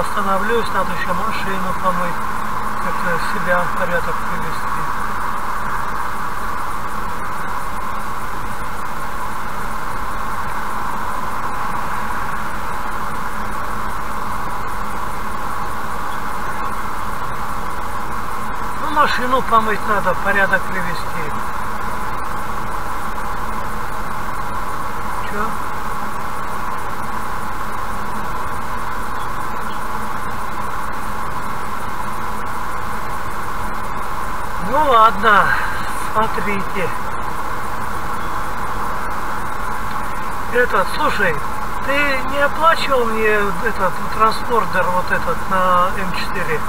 остановлюсь, надо еще машину помыть, как-то себя в порядок привести. Ну, машину помыть надо, порядок привести. Смотрите. Этот, слушай, ты не оплачивал мне этот транспордер вот этот на М4?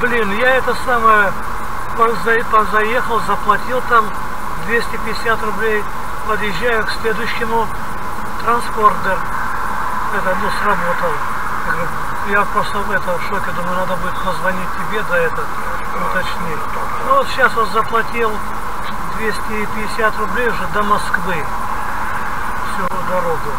Блин, я это самое позаехал, заплатил там 250 рублей, подъезжаю к следующему транспордер. Это, ну, сработал. Я просто в это в шоке, думаю, надо будет позвонить тебе, да это, уточнить. Ну вот сейчас вот заплатил 250 рублей уже до Москвы. Всю дорогу.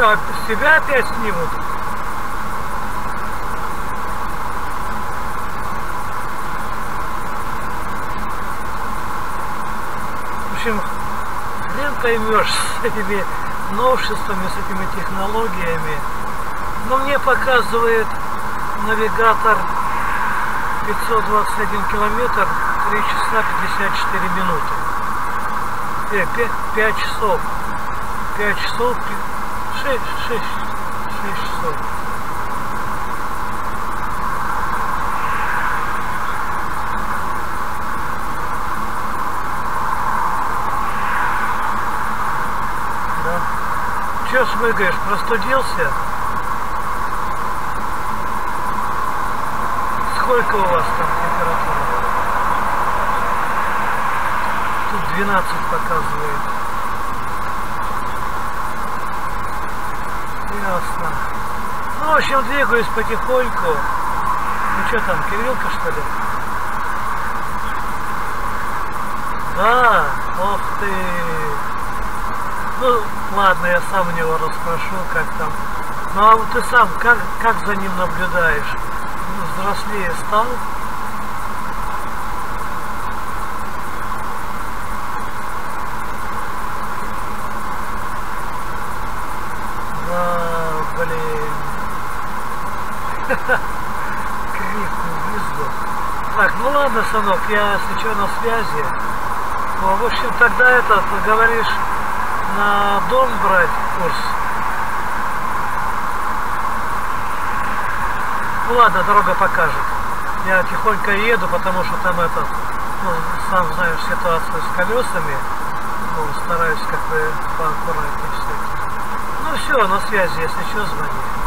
А себя опять снимут? Поймешь с этими новшествами, с этими технологиями. Но мне показывает навигатор 521 километр 3 часа 54 минуты. Э, 5, 5 часов. 5 часов 6, 6, 6 часов. Че шмыгаешь, простудился? Сколько у вас там температура? Тут 12 показывает. Ясно. Ну, в общем, двигаюсь потихоньку. Ну что там, Кириллка, что ли? Да, ох ты. Ну, ладно, я сам у него расспрошу, как там. Ну, а вот ты сам, как, как за ним наблюдаешь? Ну, взрослее стал? Да, блин. Крикнул визгу. Так, ну ладно, сынок, я, если что, на связи. Ну, в общем, тогда этот, говоришь, на дом брать курс. Ну ладно, дорога покажет. Я тихонько еду, потому что там это, ну, сам знаешь, ситуацию с колесами. Ну, стараюсь как бы поаккуратнее все. Ну все, на связи, если что, звони.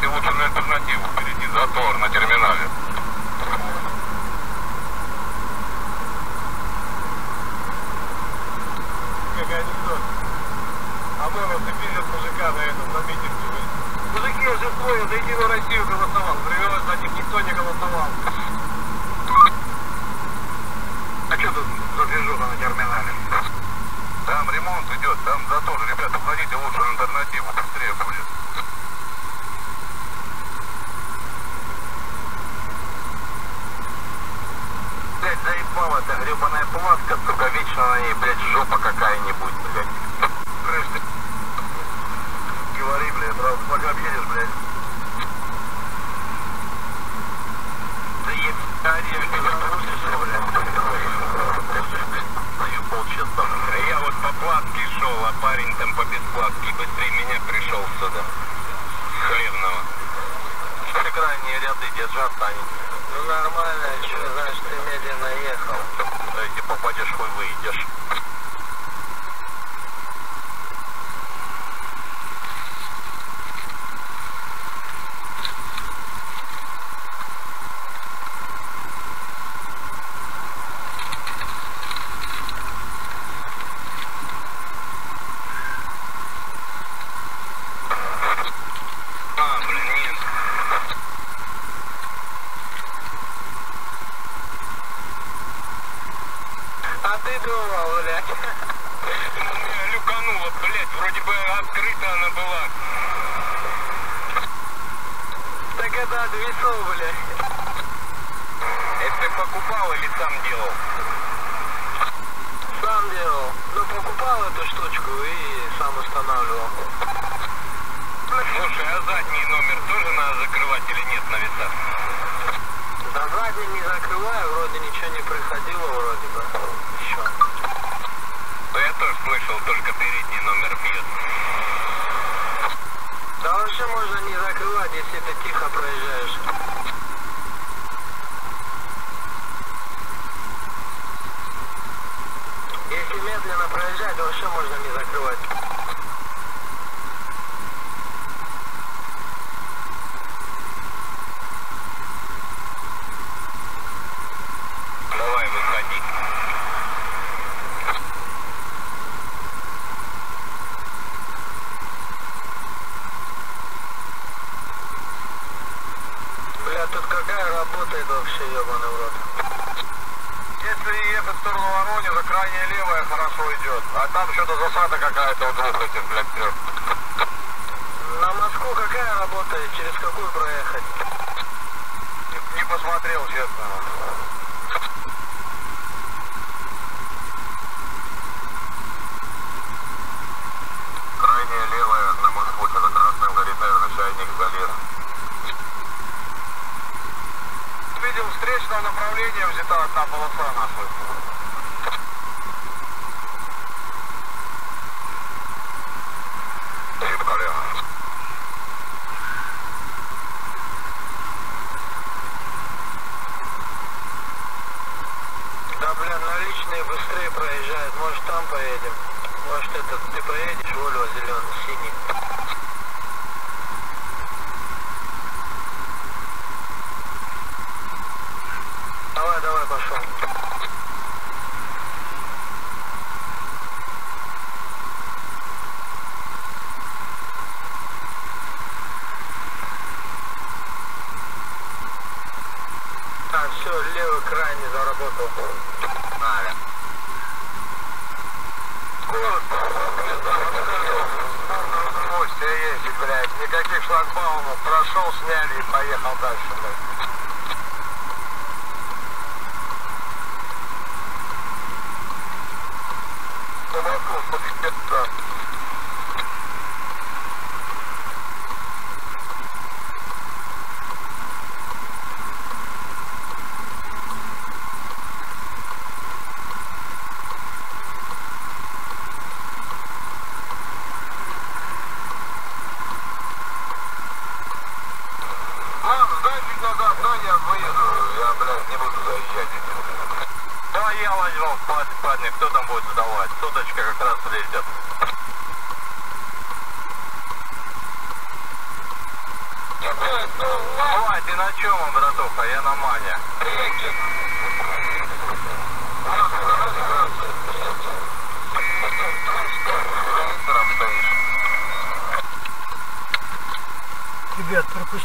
Найдите лучшую альтернативу pas mal. Hein.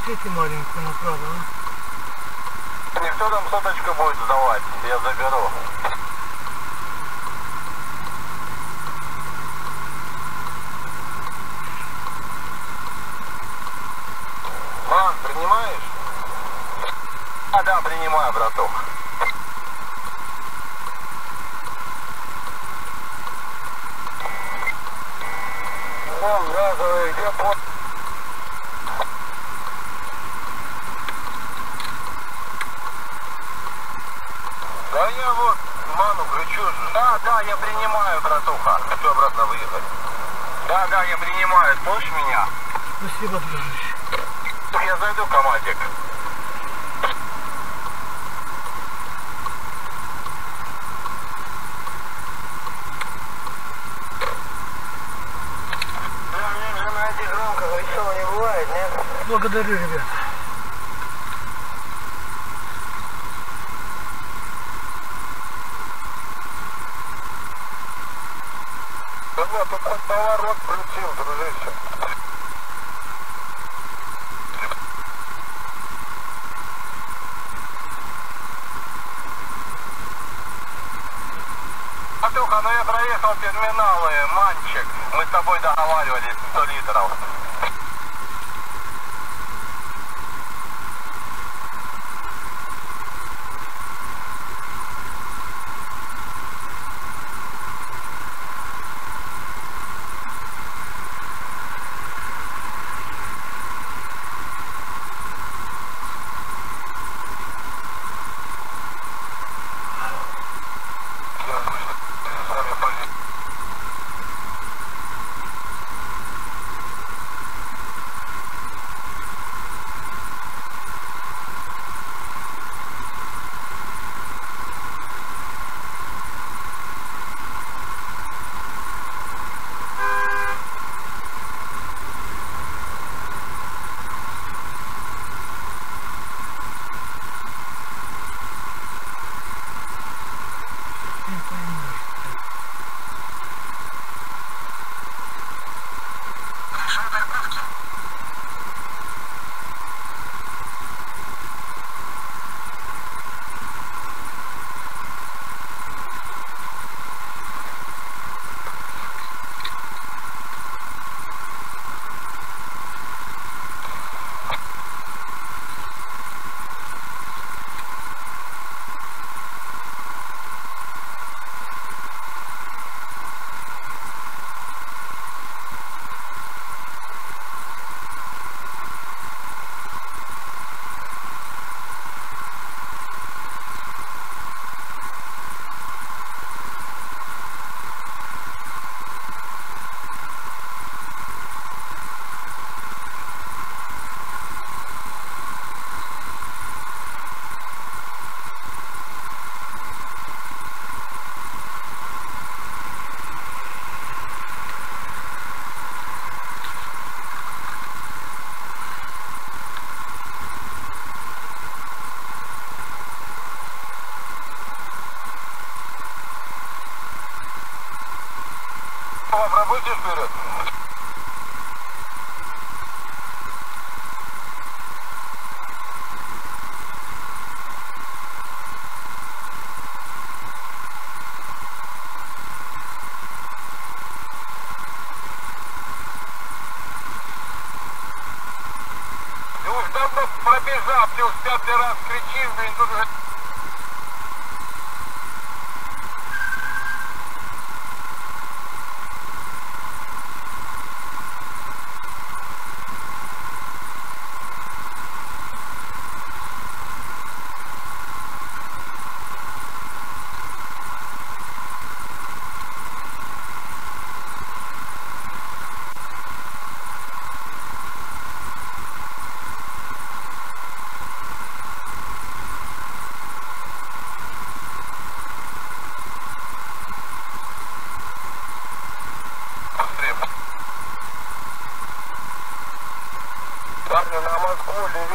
Скільки маленько направо? Да я вот ману кричу. Да, да, я принимаю, братуха. Хочу обратно выехать. Да, да, я принимаю. Слышь меня? Спасибо, дружище. Я зайду, Нет, Благодарю, ребят. muito espírito. partner, now my score, nigga.